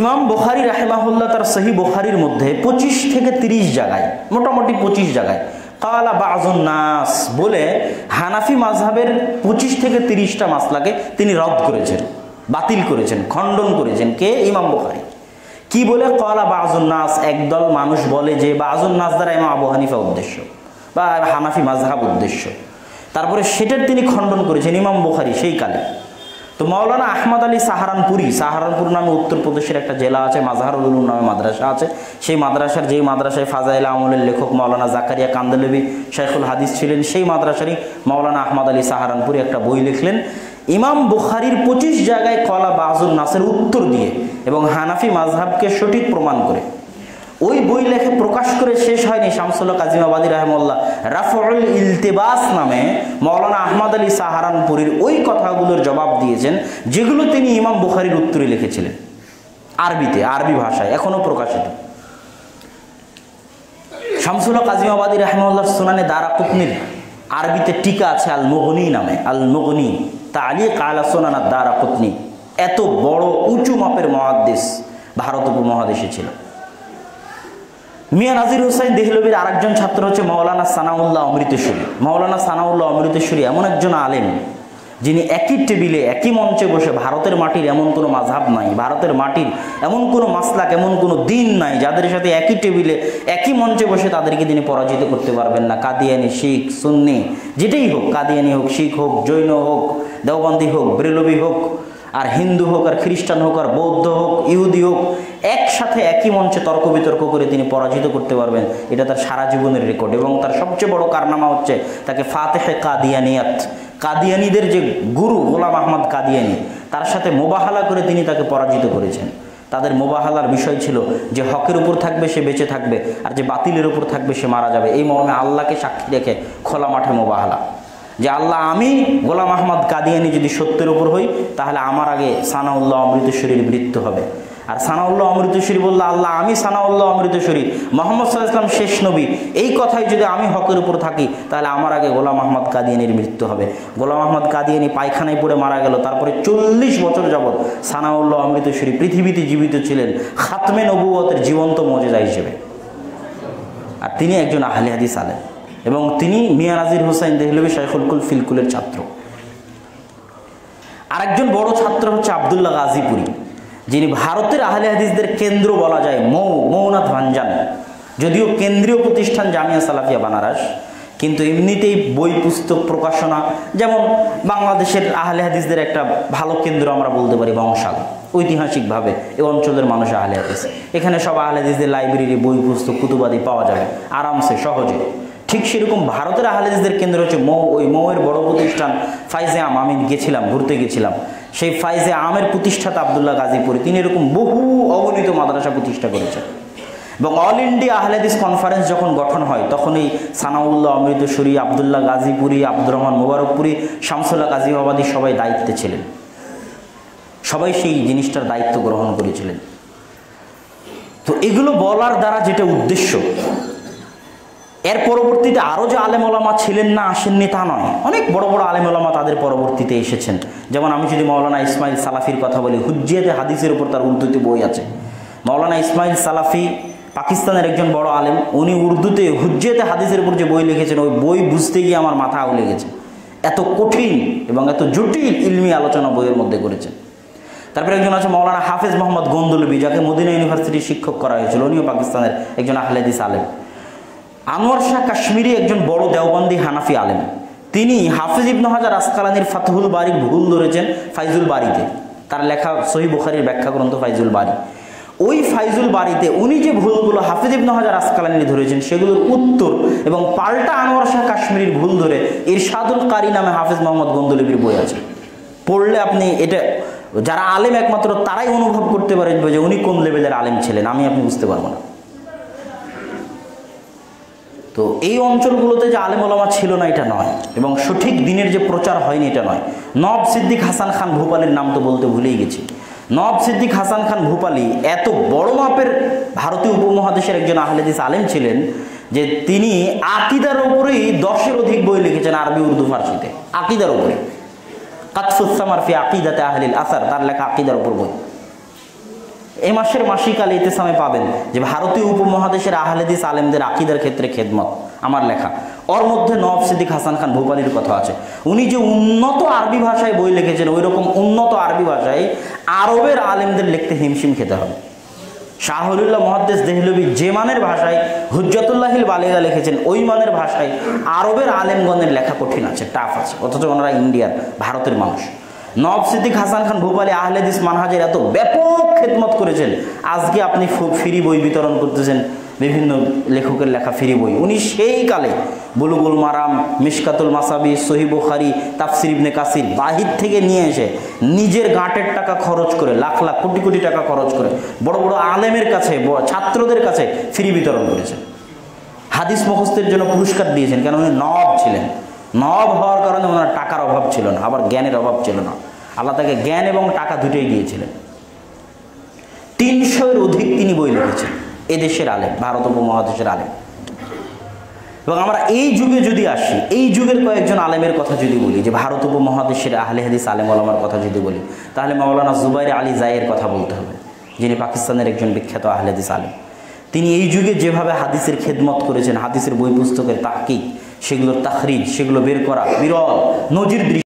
ইমাম বুখারি রাহেমাহুল্লাহ তার সহি বুখারির মধ্যে পঁচিশ থেকে তিরিশ জায়গায়, মোটামুটি পঁচিশ জায়গায়, কালা বাজন নাস বলে হানাফি মাঝহাবের পঁচিশ থেকে তিরিশটা মাসলাকে তিনি রদ করেছেন, বাতিল করেছেন, খণ্ডন করেছেন কে? ইমাম বুখারি। কি বলে? কলা বাজন নাস, একদল মানুষ বলে যে বাজন নাস দ্বারা ইমাম আবু হানিফা উদ্দেশ্য বা হানাফি মাঝহাব উদ্দেশ্য। তারপরে সেটার তিনি খণ্ডন করেছেন ইমাম বুখারি সেই কালে। তো মৌলানা আহমদ আলী সাহারানপুরি, সাহারানপুর নামে উত্তরপ্রদেশের একটা জেলা আছে মাজাহারুল নামে মাদ্রাসা আছে। সেই মাদ্রাসার যেই মাদ্রাসায় ফাজাইল আমলের লেখক মৌলানা জাকারিয়া কান্দলেবি শেখুল হাদিস ছিলেন, সেই মাদ্রাসারই মৌলানা আহমদ আলী সাহারানপুরি একটা বই লিখলেন। ইমাম বুখারির পঁচিশ জায়গায় কলা বাজুল নাসের উত্তর দিয়ে এবং হানাফি মাজহাবকে সঠিক প্রমাণ করে। ওই বই লেখে প্রকাশ করে শেষ হয়নি শামসুল্লাহ কাজিমাবাদী রহমল্লাহ রাফউল ইলতেবাস নামে মৌলানা আহমদ আলী সাহারানপুরীর ওই কথাগুলোর জবাব দিয়েছেন, যেগুলো তিনি ইমাম বুখারির উত্তরে লিখেছিলেন। আরবিতে, আরবি ভাষায় এখনও প্রকাশিত। শামসুল্লাহ কাজিমাবাদী রহমল্লাহ সুনানে দারা কুতনির আরবিতে টিকা আছে আল মোগনি নামে। আল মোগনি তা আলী কালা সোনানা দারা কুতনি। এত বড় উঁচু মাপের মহাদেশ ভারত উপমহাদেশে ছিল। মিয়া নাজির হোসেন দেহলবির আরেকজন ছাত্র হচ্ছে মৌলানা সানাউল্লাহ অমৃতেশ্বরী। মৌলানা সানাউল্লাহ অমৃতেশ্বরী এমন একজন আলেম, যিনি একই টেবিলে, একই মঞ্চে বসে ভারতের মাটির এমন কোনো মাঝাব নাই, ভারতের মাটির এমন কোনো মাসলাক, এমন কোনো দিন নাই, যাদের সাথে একই টেবিলে, একই মঞ্চে বসে তাদেরকে তিনি পরাজিত করতে পারবেন না। কাদিয়ানি শিখ, সুন্নি, যেটাই হোক, কাদিয়ানি হোক, শিখ হোক, জৈন হোক, দেওবন্দি হোক ব্রেলবি হোক আর হিন্দু হোক আর খ্রিস্টান হোক আর বৌদ্ধ হোক, ইহুদি হোক, একসাথে একই মঞ্চে তর্ক বিতর্ক করে তিনি পরাজিত করতে পারবেন। এটা তার সারা জীবনের রেকর্ড এবং তার সবচেয়ে বড় কারনামা হচ্ছে তাকে ফাতেহে কাদিয়ানিয়াত। কাদিয়ানিদের যে গুরু গোলাম আহমদ কাদিয়ানি, তার সাথে মোবাহালা করে তিনি তাকে পরাজিত করেছেন। তাদের মোবাহালার বিষয় ছিল যে হকের উপর থাকবে, সে বেঁচে থাকবে, আর যে বাতিলের উপর থাকবে, সে মারা যাবে। এই মর্মে আল্লাহকে সাক্ষী রেখে খোলা মাঠে মোবাহালা। যে আল্লাহ আমি গোলাম আহমদ কাদিয়ানি যদি সত্যের উপর হই, তাহলে আমার আগে সানাউল্লাহ অমৃতেশ্বরীর মৃত্যু হবে। আর সানাউল্লাহ অমৃতেশ্বরী বলল আল্লাহ আমি সানাউল্লাহ অমৃতেশ্বরী মোহাম্মদ সাল্লাহ ইসলাম শেষ নবী, এই কথাই যদি আমি হকের উপর থাকি, তাহলে আমার আগে গোলাম আহমদ কাদিয়ানির মৃত্যু হবে। গোলাম আহমদ কাদিয়ানি পায়খানায় পড়ে মারা গেল, তারপরে চল্লিশ বছর যাবৎ সানাউল্লাহ অমৃতেশ্বরী পৃথিবীতে জীবিত ছিলেন, খাতমে নবুয়তের জীবন্ত মজেদা হিসেবে। আর তিনি একজন আহলে হাদিস আলেন এবং তিনি মিয়া নাজির হোসাইন দেহলবি শাইখুলকুল ফিলকুলের ছাত্র। আরেকজন বড় ছাত্র হচ্ছে আবদুল্লাহ গাজীপুরি, যিনি ভারতের আহলে হাদিসদের কেন্দ্র বলা যায় মৌ, মৌনাথ ভাঞ্জান। যদিও কেন্দ্রীয় প্রতিষ্ঠান জামিয়া সালাফিয়া বানারস, কিন্তু এমনিতেই বই, পুস্তক প্রকাশনা, যেমন বাংলাদেশের আহলে হাদিসদের একটা ভালো কেন্দ্র আমরা বলতে পারি বংশাল। ঐতিহাসিকভাবে এই অঞ্চলের মানুষ আহলে হাদিস। এখানে সব আহলে হাদিসদের লাইব্রেরি বই, পুস্তক, কুতুবাদি পাওয়া যাবে, আরামসে, সহজে। ঠিক সেরকম ভারতের আহলেদিসদের কেন্দ্র হচ্ছে মৌ, ওই মৌয়ের বড় প্রতিষ্ঠান ফাইজে আম। আমি গেছিলাম, ঘুরতে গেছিলাম। সেই ফাইজে আমের প্রতিষ্ঠাতা আবদুল্লাহ গাজীপুরে, তিনি এরকম বহু অগণিত মাদ্রাসা প্রতিষ্ঠা করেছেন। এবং অল ইন্ডিয়া আহলেদিস কনফারেন্স যখন গঠন হয়, তখন এই সানাউল্লাহ, অমৃতসুরি, আবদুল্লাহ গাজীপুরি, আব্দুর রহমান মোবারকপুরি, শামসুল্লাহ গাজীবাবাদী সবাই দায়িত্বে ছিলেন। সবাই সেই জিনিসটার দায়িত্ব গ্রহণ করেছিলেন। তো এগুলো বলার দ্বারা যেটা উদ্দেশ্য এর পরবর্তীতে আরও যে আলেম ওলামা ছিলেন না, আসেননি তা নয়। অনেক বড় বড় আলেম ওলামা তাদের পরবর্তীতে এসেছেন। যেমন আমি যদি মৌলানা ইসমাইল সালাফির কথা বলি, হুজ্জিয়াতে হাদিসের উপর তার উর্দুতে বই আছে। মৌলানা ইসমাইল সালাফি পাকিস্তানের একজন বড় আলেম, উনি উর্দুতে হুজ্জিয়াতে হাদিসের উপর যে বই লিখেছেন, ওই বই বুঝতে গিয়ে আমার মাথা আউলে গেছে। এত কঠিন এবং এত জটিল ইলমি আলোচনা বইয়ের মধ্যে করেছেন। তারপরে একজন আছে মৌলানা হাফেজ মোহাম্মদ গন্দুলবি, যাকে মদিনা ইউনিভার্সিটির শিক্ষক করা হয়েছিল। উনিও পাকিস্তানের একজন আহলেদিস আলেম। আনোয়ার শাহ কাশ্মীরি একজন বড় দেওবন্দি হানাফি আলেম। তিনি হাফিজ ইবনু হাজার আসকালানির ফাতহুল বাড়ির ভুল ধরেছেন ফাইজুল বাড়িতে তার লেখা সহি বুখারির ব্যাখ্যা গ্রন্থ ফাইজুল বাড়ি ওই ফাইজুল বাড়িতে উনি যে ভুলগুলো হাফিজ ইবনু হাজার আসকালানি ধরেছেন, সেগুলোর উত্তর এবং পাল্টা আনোয়ার শাহ কাশ্মীরির ভুল ধরে ইরশাদুল কারি নামে হাফিজ মোহাম্মদ গন্দুলিবির বই আছে। পড়লে আপনি এটা, যারা আলেম একমাত্র তারাই অনুভব করতে পারেন যে উনি কোন লেভেলের আলেম ছিলেন, আমি আপনি বুঝতে পারব না। তো এই অঞ্চলগুলোতে যে আলেম ওলামা ছিল না, এটা নয়। এবং সঠিক দিনের যে প্রচার হয়নি, এটা নয়। নব সিদ্দিক হাসান খান ভূপালির নাম তো বলতে ভুলেই গেছি। নব সিদ্দিক হাসান খান ভূপালি এত বড় মাপের ভারতীয় উপমহাদেশের একজন আহলেদিস আলেম ছিলেন যে তিনি আকিদার ওপরেই দশের অধিক বই লিখেছেন আরবি, উর্দু, ফার্সিতে। আকিদার উপরে। কাতফুসামার ফি আকিদাতে আহলিল আসার, তার লেখা আকিদার উপর বই। এ মাসের মাসিক আল ইতেসামে পাবেন যে ভারতীয় উপমহাদেশের আহলেদিস আলেমদের আকিদার ক্ষেত্রে খেদমত, আমার লেখা। ওর মধ্যে নব সিদ্দিক হাসান খান ভূপালির কথা আছে। উনি যে উন্নত আরবি ভাষায় বই লিখেছেন ওই রকম উন্নত আরবি ভাষায় আরবের আলেমদের লিখতে হিমশিম খেতে হবে। শাহরুল্লাহ মহাদ্দেশ দেহলবি যে মানের ভাষায় হুজ্জতুল্লাহিল বালিগা লিখেছেন, ওই মানের ভাষায় আরবের আলেমগণের লেখা কঠিন আছে টাফ আছে। অথচ ওনারা ইন্ডিয়ার, ভারতের মানুষ। নব সিদ্দিক হাসান খান ভূপালী আহলেদিস মানহাজের এত ব্যাপক খেদমত করেছেন। আজকে আপনি ফ্রি বই বিতরণ করতেছেন। বিভিন্ন লেখকের লেখা ফ্রি বই। উনি সেই কালে বুলুগুল মারাম, মিশকাতুল মাসাবি সহিবুখারি তাফসির ইবনে কাসির বাহির থেকে নিয়ে এসে নিজের গাঁটের টাকা খরচ করে, লাখ লাখ কোটি কোটি টাকা খরচ করে বড় বড় আলেমের কাছে ছাত্রদের কাছে ফ্রি বিতরণ করেছেন। হাদিস মুখস্থের জন্য পুরস্কার দিয়েছেন। কেন? উনি নব ছিলেন। নব হওয়ার কারণে ওনার টাকার অভাব ছিল না, আবার জ্ঞানের অভাব ছিল না। আল্লাহ তাকে জ্ঞান এবং টাকা দুটোই দিয়েছিলেন। তিনশোর অধিক তিনি বই লিখেছেন, এদেশের আলেম, ভারত উপমহাদেশের আলেম। এবং আমরা এই যুগে যদি আসি, এই যুগের কয়েকজন আলেমের কথা যদি বলি, যে ভারত উপমহাদেশের আহলে হাদিস আলেম আলমার কথা যদি বলি, তাহলে মাওলানা জুবাইর আলী জায়ের কথা বলতে হবে, যিনি পাকিস্তানের একজন বিখ্যাত আহলে হাদিস আলেম। তিনি এই যুগে যেভাবে হাদিসের খেদমত করেছেন, হাদিসের বই পুস্তকের তাহকিক, সেগুলোর তাখরিজ, সেগুলো বের করা বিরল, নজির